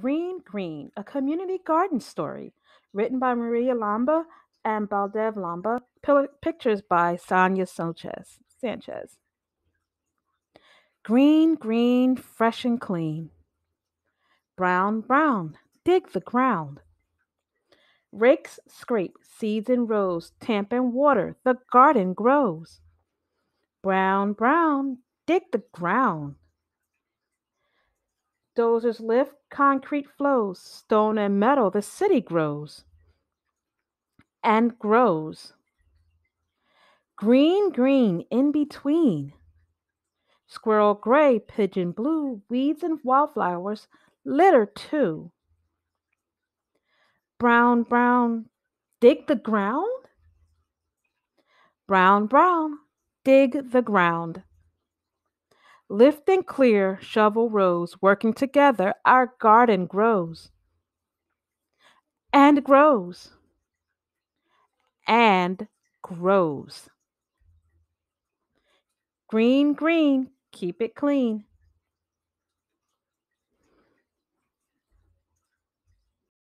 Green Green, a community garden story, written by Maria Lamba and Baldev Lamba, pictures by Sonia Sanchez. Sanchez. Green, green, fresh and clean. Brown, brown, dig the ground. Rakes scrape seeds in rows, tamp and water, the garden grows. Brown, brown, dig the ground. Dozers lift, concrete flows, stone and metal, the city grows and grows. Green, green, in between. Squirrel gray, pigeon blue, weeds and wildflowers litter too. Brown, brown, dig the ground? Brown, brown, dig the ground. Lift and clear, shovel rows, working together, our garden grows. And grows. And grows. Green, green, keep it clean.